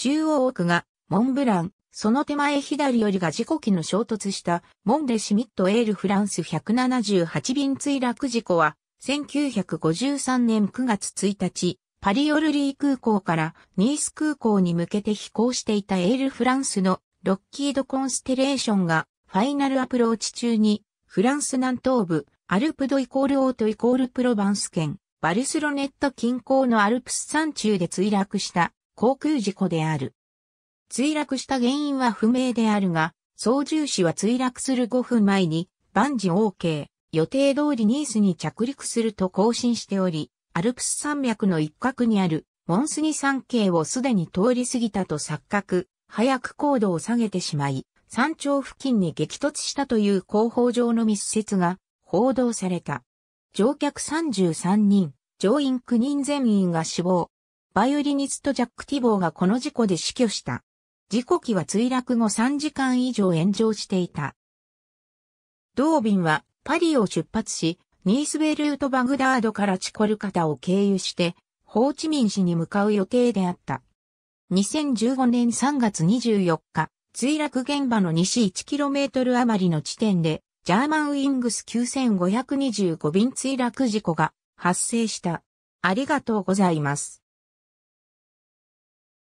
中央奥がモンブラン、その手前左よりが事故機の衝突したモンデシミットエールフランス178便墜落事故は1953年9月1日、パリオルリー空港からニース空港に向けて飛行していたエールフランスのロッキードコンステレーションがファイナルアプローチ中にフランス南東部アルプドイコールオートイコールプロバンス県バルスロネット近郊のアルプス山中で墜落した。航空事故である。墜落した原因は不明であるが、操縦士は墜落する5分前に、万事 OK、予定通りニースに着陸すると更新しており、アルプス山脈の一角にあるモンスニ山系をすでに通り過ぎたと錯覚、早く高度を下げてしまい、山頂付近に激突したという広報上の密接が報道された。乗客33人、乗員9人全員が死亡。バイオリニストジャック・ティボーがこの事故で死去した。事故機は墜落後3時間以上炎上していた。同便はパリを出発し、ニースベルートバグダードからチコルカタを経由して、ホーチミン市に向かう予定であった。2015年3月24日、墜落現場の西 1km 余りの地点で、ジャーマンウィングス9525便墜落事故が発生した。ありがとうございます。